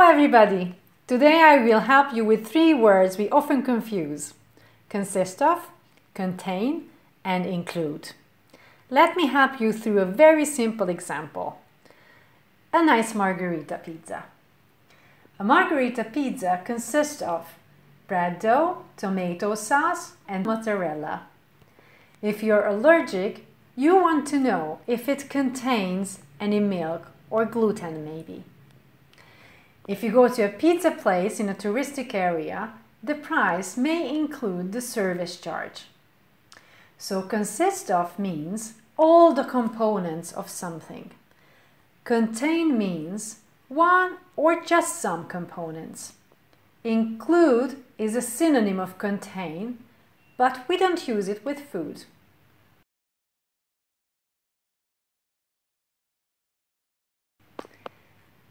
everybody! Today I will help you with three words we often confuse. Consist of, contain and include. Let me help you through a very simple example. A nice margherita pizza. A margherita pizza consists of bread dough, tomato sauce and mozzarella. If you're allergic, you want to know if it contains any milk or gluten maybe. If you go to a pizza place in a touristic area, the price may include the service charge. So consist of means all the components of something. Contain means one or just some components. Include is a synonym of contain, but we don't use it with food.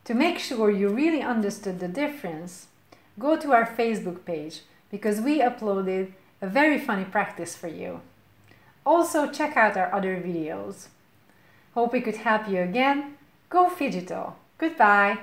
To make sure you really understood the difference, go to our Facebook page because we uploaded a very funny practice for you. Also check out our other videos. Hope we could help you again. Go Figital! Goodbye!